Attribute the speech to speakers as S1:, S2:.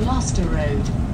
S1: Gloucester Road.